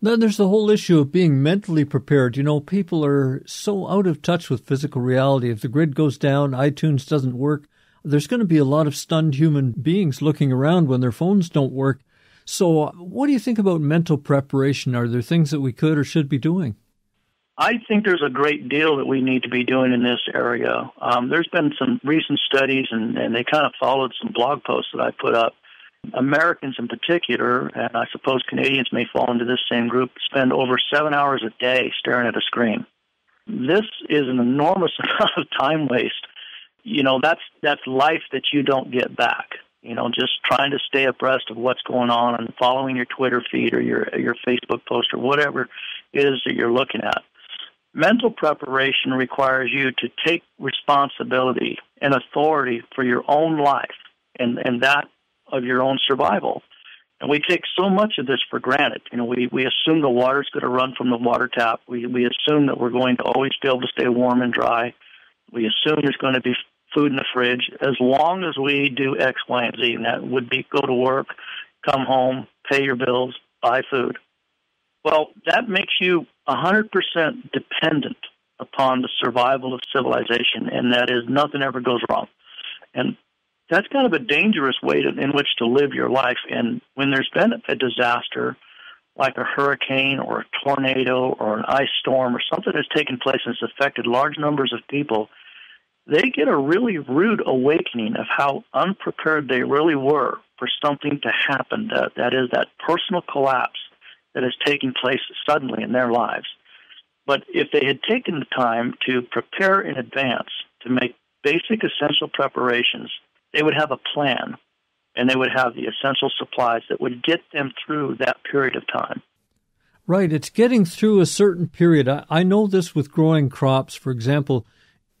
Then there's the whole issue of being mentally prepared. You know, people are so out of touch with physical reality. If the grid goes down, iTunes doesn't work, there's going to be a lot of stunned human beings looking around when their phones don't work. So, uh, what do you think about mental preparation? Are there things that we could or should be doing? I think there's a great deal that we need to be doing in this area. Um, there's been some recent studies, and, and they kind of followed some blog posts that I put up. Americans in particular, and I suppose Canadians may fall into this same group, spend over seven hours a day staring at a screen. This is an enormous [laughs] amount of time waste. You know, that's that's life that you don't get back. You know, just trying to stay abreast of what's going on and following your Twitter feed or your your Facebook post or whatever it is that you're looking at. Mental preparation requires you to take responsibility and authority for your own life and, and that of your own survival. And we take so much of this for granted. You know, we, we assume the water's going to run from the water tap. We, we assume that we're going to always be able to stay warm and dry. We assume there's going to be food in the fridge as long as we do X, Y, and Z. And that would be go to work, come home, pay your bills, buy food. Well, that makes you 100% dependent upon the survival of civilization, and that is nothing ever goes wrong. And that's kind of a dangerous way to, in which to live your life. And when there's been a disaster, like a hurricane or a tornado or an ice storm or something that's taken place and has affected large numbers of people, they get a really rude awakening of how unprepared they really were for something to happen. That, that is, that personal collapse that is taking place suddenly in their lives. But if they had taken the time to prepare in advance to make basic essential preparations, they would have a plan and they would have the essential supplies that would get them through that period of time. Right. It's getting through a certain period. I, I know this with growing crops. For example,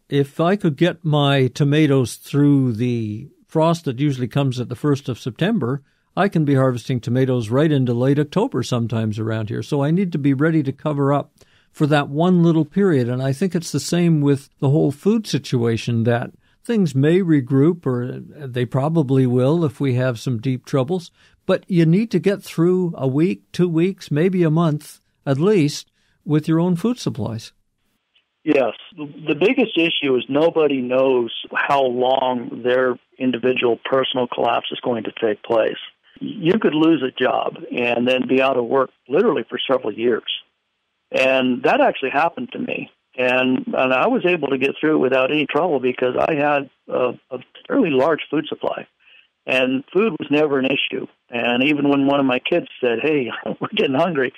if I could get my tomatoes through the frost that usually comes at the 1st of September, I can be harvesting tomatoes right into late October sometimes around here. So I need to be ready to cover up for that one little period. And I think it's the same with the whole food situation that things may regroup or they probably will if we have some deep troubles. But you need to get through a week, two weeks, maybe a month at least with your own food supplies. Yes. The biggest issue is nobody knows how long their individual personal collapse is going to take place you could lose a job and then be out of work literally for several years. And that actually happened to me. And, and I was able to get through it without any trouble because I had a, a fairly large food supply. And food was never an issue. And even when one of my kids said, hey, [laughs] we're getting hungry,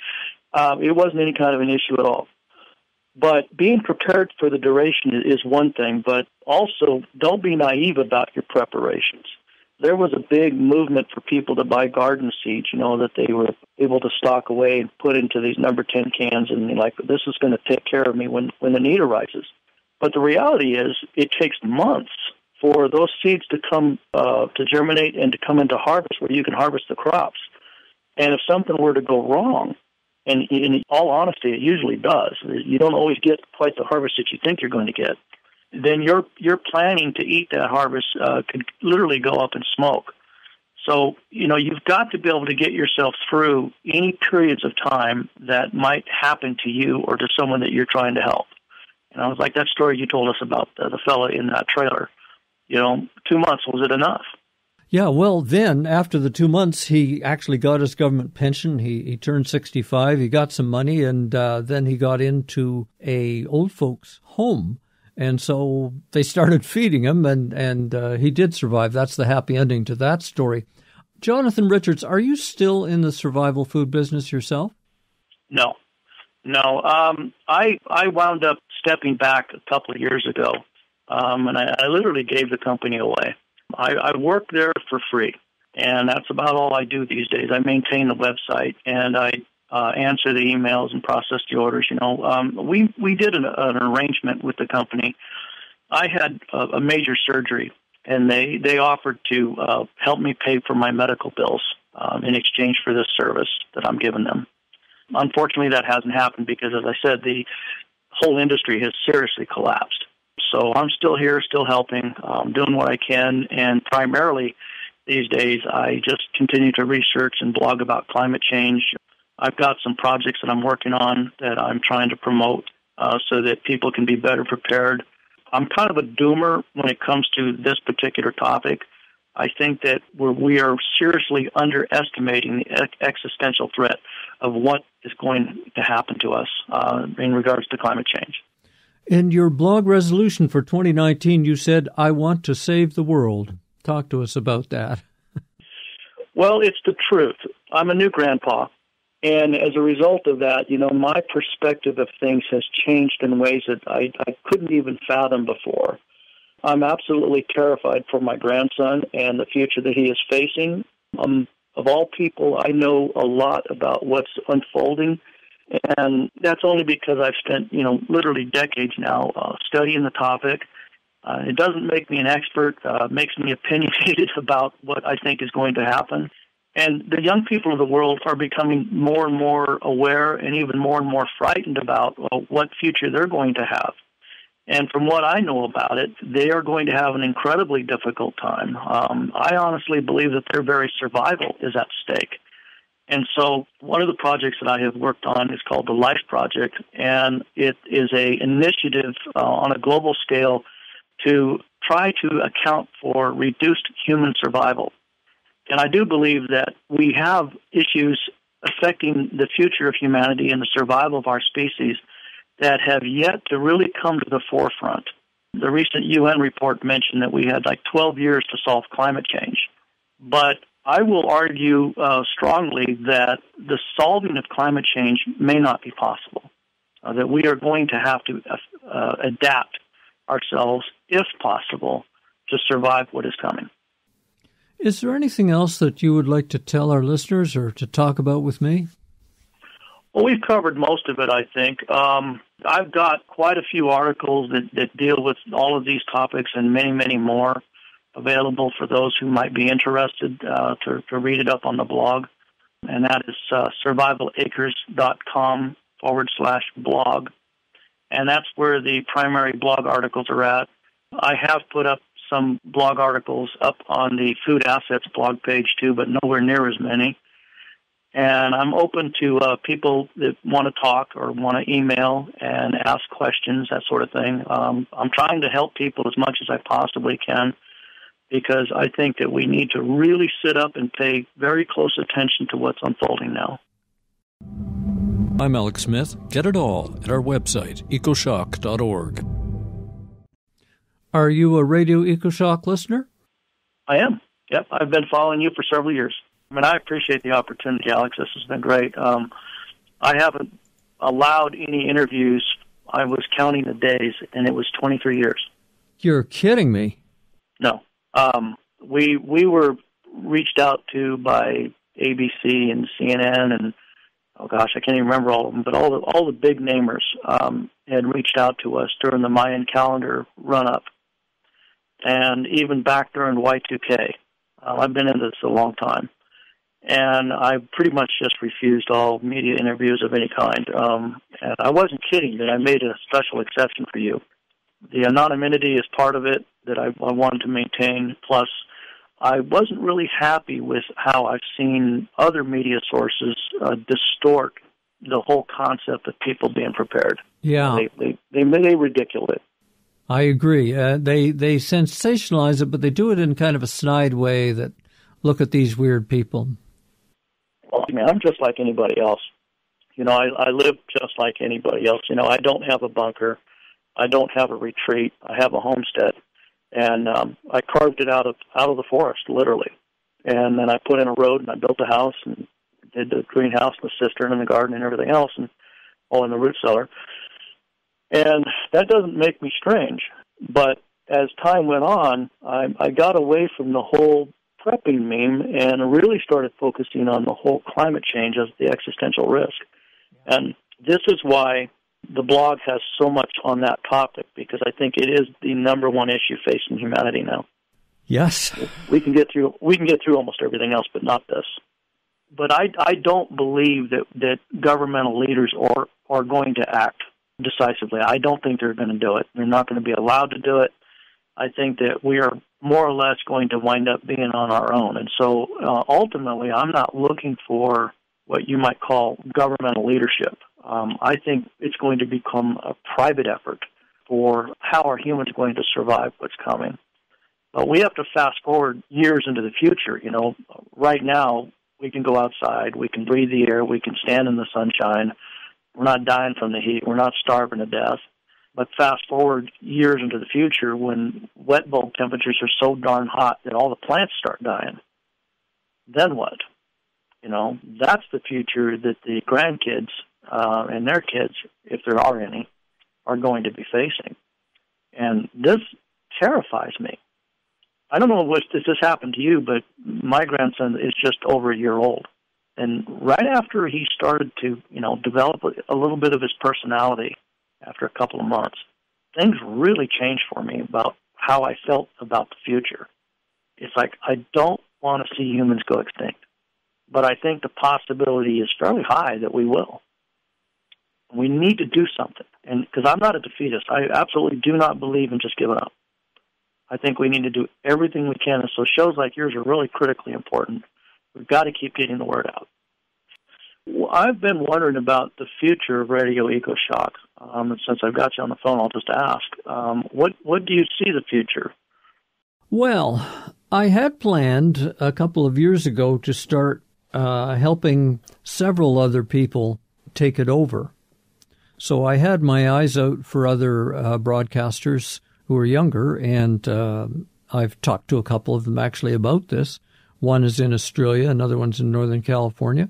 uh, it wasn't any kind of an issue at all. But being prepared for the duration is one thing, but also don't be naive about your preparations there was a big movement for people to buy garden seeds, you know, that they were able to stock away and put into these number 10 cans and like, this is going to take care of me when, when the need arises. But the reality is it takes months for those seeds to come, uh, to germinate and to come into harvest where you can harvest the crops. And if something were to go wrong, And in all honesty, it usually does. You don't always get quite the harvest that you think you're going to get. Then your your planning to eat that harvest uh, could literally go up in smoke. So you know you've got to be able to get yourself through any periods of time that might happen to you or to someone that you're trying to help. And I was like that story you told us about the, the fella in that trailer. You know, two months was it enough? Yeah, well, then after the two months, he actually got his government pension. He he turned sixty five. He got some money, and uh, then he got into a old folks home, and so they started [laughs] feeding him, and and uh, he did survive. That's the happy ending to that story. Jonathan Richards, are you still in the survival food business yourself? No, no. Um, I I wound up stepping back a couple of years ago, um, and I, I literally gave the company away. I, I work there for free, and that's about all I do these days. I maintain the website and I uh, answer the emails and process the orders. You know, um, we we did an, an arrangement with the company. I had a, a major surgery, and they they offered to uh, help me pay for my medical bills um, in exchange for this service that I'm giving them. Unfortunately, that hasn't happened because, as I said, the whole industry has seriously collapsed. So I'm still here, still helping, um, doing what I can, and primarily these days I just continue to research and blog about climate change. I've got some projects that I'm working on that I'm trying to promote uh, so that people can be better prepared. I'm kind of a doomer when it comes to this particular topic. I think that we're, we are seriously underestimating the existential threat of what is going to happen to us uh, in regards to climate change. In your blog resolution for 2019, you said, I want to save the world. Talk to us about that. [laughs] well, it's the truth. I'm a new grandpa. And as a result of that, you know, my perspective of things has changed in ways that I, I couldn't even fathom before. I'm absolutely terrified for my grandson and the future that he is facing. Um, of all people, I know a lot about what's unfolding and that's only because I've spent, you know, literally decades now uh, studying the topic. Uh, it doesn't make me an expert, uh, makes me [laughs] opinionated about what I think is going to happen. And the young people of the world are becoming more and more aware and even more and more frightened about well, what future they're going to have. And from what I know about it, they are going to have an incredibly difficult time. Um, I honestly believe that their very survival is at stake. And so one of the projects that I have worked on is called the Life Project, and it is a initiative uh, on a global scale to try to account for reduced human survival. And I do believe that we have issues affecting the future of humanity and the survival of our species that have yet to really come to the forefront. The recent UN report mentioned that we had like 12 years to solve climate change. But I will argue uh, strongly that the solving of climate change may not be possible, uh, that we are going to have to uh, adapt ourselves, if possible, to survive what is coming. Is there anything else that you would like to tell our listeners or to talk about with me? Well, we've covered most of it, I think. Um, I've got quite a few articles that, that deal with all of these topics and many, many more available for those who might be interested uh, to, to read it up on the blog. And that is uh, survivalacres.com forward slash blog. And that's where the primary blog articles are at. I have put up some blog articles up on the food assets blog page too, but nowhere near as many. And I'm open to uh, people that want to talk or want to email and ask questions, that sort of thing. Um, I'm trying to help people as much as I possibly can because I think that we need to really sit up and pay very close attention to what's unfolding now. I'm Alex Smith. Get it all at our website, ecoshock.org. Are you a Radio EcoShock listener? I am. Yep, I've been following you for several years. I mean, I appreciate the opportunity, Alex. This has been great. Um, I haven't allowed any interviews. I was counting the days, and it was 23 years. You're kidding me. No, um, we we were reached out to by ABC and CNN and oh gosh, I can't even remember all of them, but all the all the big namers um, had reached out to us during the Mayan calendar run up, and even back during Y2K. Uh, I've been in this a long time, and I pretty much just refused all media interviews of any kind. Um, and I wasn't kidding that I made a special exception for you. The anonymity is part of it that I, I wanted to maintain. Plus, I wasn't really happy with how I've seen other media sources uh, distort the whole concept of people being prepared. Yeah, they they they, they ridicule it. I agree. Uh, they they sensationalize it, but they do it in kind of a snide way. That look at these weird people. Well, I mean, I'm just like anybody else. You know, I, I live just like anybody else. You know, I don't have a bunker. I don't have a retreat. I have a homestead, and um, I carved it out of out of the forest, literally. And then I put in a road, and I built a house, and did the greenhouse, and the cistern, and the garden, and everything else, and all in the root cellar. And that doesn't make me strange, but as time went on, I, I got away from the whole prepping meme and really started focusing on the whole climate change as the existential risk. And this is why the blog has so much on that topic because I think it is the number one issue facing humanity now. Yes, we can get through we can get through almost everything else, but not this. But I I don't believe that that governmental leaders are are going to act decisively. I don't think they're going to do it. They're not going to be allowed to do it. I think that we are more or less going to wind up being on our own. And so uh, ultimately, I'm not looking for what you might call governmental leadership. Um, I think it's going to become a private effort for how are humans going to survive what's coming. But we have to fast forward years into the future. You know, right now we can go outside, we can breathe the air, we can stand in the sunshine. We're not dying from the heat. We're not starving to death. But fast forward years into the future when wet bulb temperatures are so darn hot that all the plants start dying. Then what? You know, that's the future that the grandkids uh, and their kids, if there are any, are going to be facing. And this terrifies me. I don't know if this happened to you, but my grandson is just over a year old. And right after he started to, you know, develop a little bit of his personality after a couple of months, things really changed for me about how I felt about the future. It's like I don't want to see humans go extinct, but I think the possibility is fairly high that we will. We need to do something, and because I'm not a defeatist, I absolutely do not believe in just giving up. I think we need to do everything we can, and so shows like yours are really critically important. We've got to keep getting the word out. Well, I've been wondering about the future of Radio EcoShock. Um, since I've got you on the phone, I'll just ask: um, what what do you see the future? Well, I had planned a couple of years ago to start uh, helping several other people take it over. So I had my eyes out for other uh, broadcasters who are younger, and uh, I've talked to a couple of them actually about this. One is in Australia, another one's in Northern California.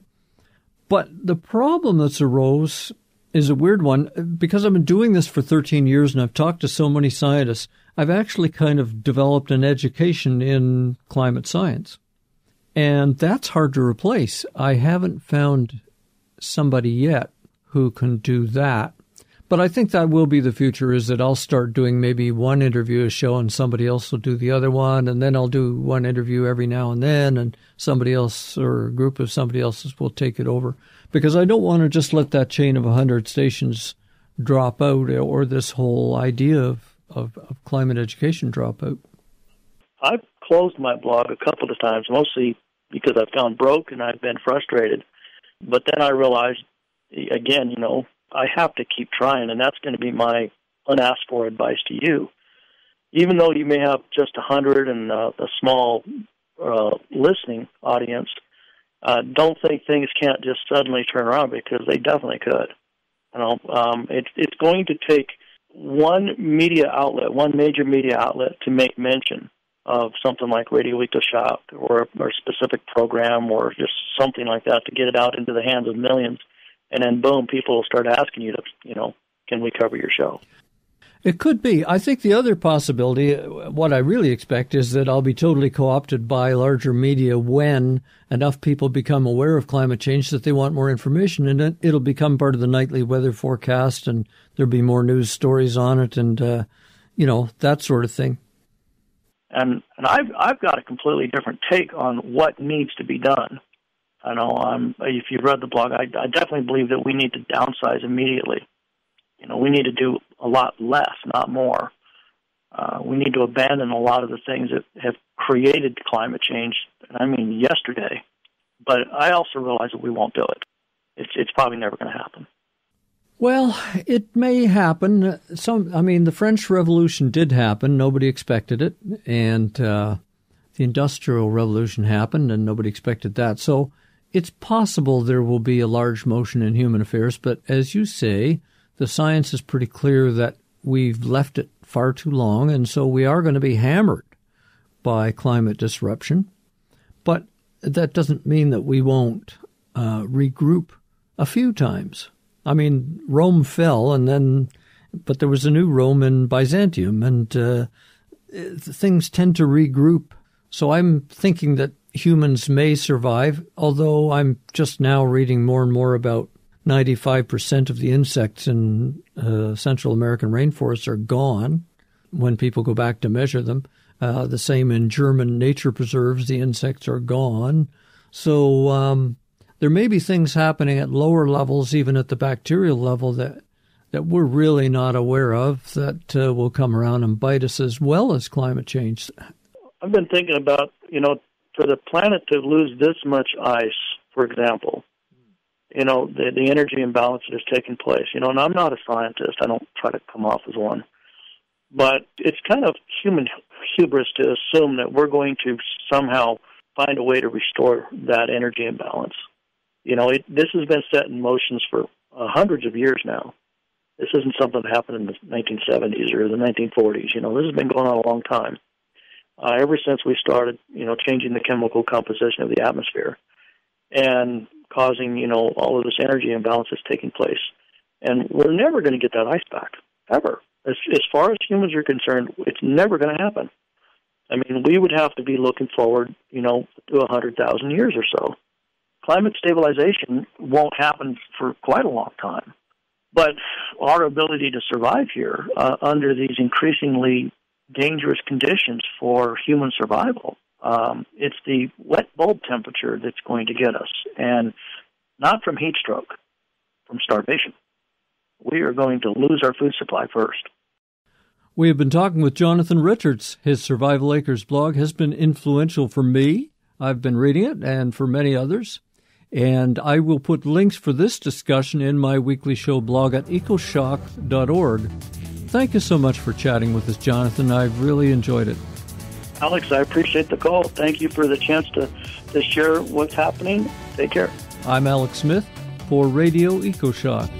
But the problem that's arose is a weird one because I've been doing this for 13 years and I've talked to so many scientists. I've actually kind of developed an education in climate science. And that's hard to replace. I haven't found somebody yet who can do that. But I think that will be the future is that I'll start doing maybe one interview a show and somebody else will do the other one. And then I'll do one interview every now and then and somebody else or a group of somebody else's will take it over. Because I don't want to just let that chain of 100 stations drop out or this whole idea of, of, of climate education drop out. I've closed my blog a couple of times, mostly because I've gone broke and I've been frustrated. But then I realized, again, you know, I have to keep trying, and that's going to be my unasked for advice to you. Even though you may have just a hundred and uh, a small uh, listening audience, uh, don't think things can't just suddenly turn around because they definitely could. You know, um, it, it's going to take one media outlet, one major media outlet, to make mention of something like Radio EcoShock or, or a specific program or just something like that to get it out into the hands of millions and then boom, people will start asking you to, you know, can we cover your show? It could be. I think the other possibility, what I really expect, is that I'll be totally co opted by larger media when enough people become aware of climate change that they want more information, and it'll become part of the nightly weather forecast, and there'll be more news stories on it, and uh, you know that sort of thing. And and I've I've got a completely different take on what needs to be done I know I'm. If you've read the blog, I, I definitely believe that we need to downsize immediately. You know, we need to do a lot less, not more. Uh, we need to abandon a lot of the things that have created climate change, and I mean yesterday. But I also realize that we won't do it. It's it's probably never going to happen. Well, it may happen. Some, I mean, the French Revolution did happen. Nobody expected it, and uh, the Industrial Revolution happened, and nobody expected that. So it's possible there will be a large motion in human affairs. But as you say, the science is pretty clear that we've left it far too long, and so we are going to be hammered by climate disruption. But that doesn't mean that we won't uh, regroup a few times. I mean, Rome fell, and then, but there was a new Rome in Byzantium, and uh, things tend to regroup. So I'm thinking that humans may survive, although I'm just now reading more and more about 95% of the insects in uh, Central American rainforests are gone when people go back to measure them. Uh, the same in German nature preserves, the insects are gone. So um, there may be things happening at lower levels, even at the bacterial level, that that we're really not aware of that uh, will come around and bite us as well as climate change. I've been thinking about, you know, for the planet to lose this much ice, for example, you know, the the energy imbalance that has taken place. You know, and I'm not a scientist. I don't try to come off as one. But it's kind of human hubris to assume that we're going to somehow find a way to restore that energy imbalance. You know, it, this has been set in motions for uh, hundreds of years now. This isn't something that happened in the 1970s or the 1940s. You know, this has been going on a long time. Uh, ever since we started, you know, changing the chemical composition of the atmosphere and causing, you know, all of this energy imbalance that's taking place. And we're never going to get that ice back, ever. As, as far as humans are concerned, it's never going to happen. I mean, we would have to be looking forward, you know, to a 100,000 years or so climate stabilization won't happen for quite a long time. But our ability to survive here uh, under these increasingly dangerous conditions for human survival, um, it's the wet bulb temperature that's going to get us, and not from heat stroke, from starvation. We are going to lose our food supply first. We have been talking with Jonathan Richards. His Survival Acres blog has been influential for me. I've been reading it, and for many others. And I will put links for this discussion in my weekly show blog at ecoshock.org. Thank you so much for chatting with us, Jonathan. I've really enjoyed it. Alex, I appreciate the call. Thank you for the chance to, to share what's happening. Take care. I'm Alex Smith for Radio EcoShock.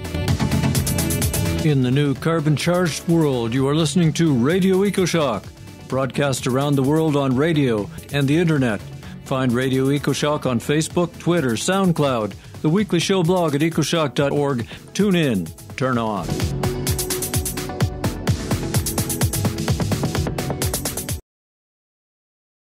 In the new carbon charged world, you are listening to Radio EcoShock, broadcast around the world on radio and the internet Find Radio EcoShock on Facebook, Twitter, SoundCloud, the weekly show blog at ecoshock.org. Tune in, turn on.